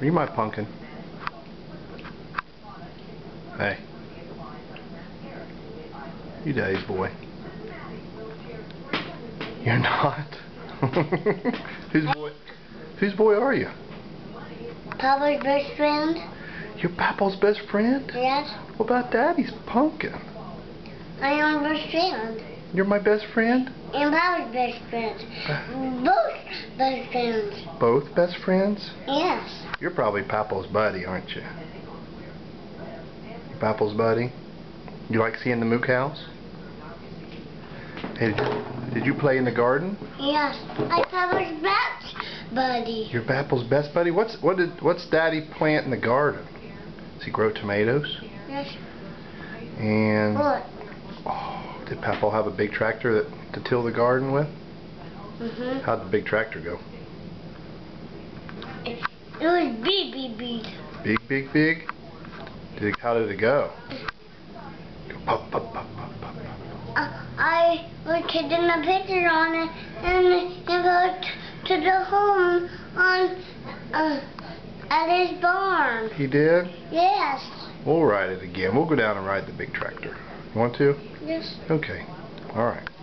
You my pumpkin. Hey. You daddy's boy. You're not. Whose boy? Whose boy are you? Papa's best friend? You're Papa's best friend? Yes. What about Daddy's pumpkin? I am best friend. You're my best friend? And Papa's best friend. Both best friends. Both best friends? Yes. You're probably Papa's buddy, aren't you? Papa's buddy? You like seeing the moo cows? Hey, did you play in the garden? Yes. I'm Papa's best buddy. You're Papa's best buddy? What's what did what's Daddy plant in the garden? Does he grow tomatoes? Yes. And What? Did Papa have a big tractor that to till the garden with? Mm-hmm. How'd the big tractor go? It was big, big, big. Big, big, big? Did it, how did it go? Pop, pop, pop, pop, pop. Uh, I was taking a picture on it and and go t- to the home on uh, at his barn. He did? Yes. We'll ride it again. We'll go down and ride the big tractor. You want to? Yes. Okay. All right.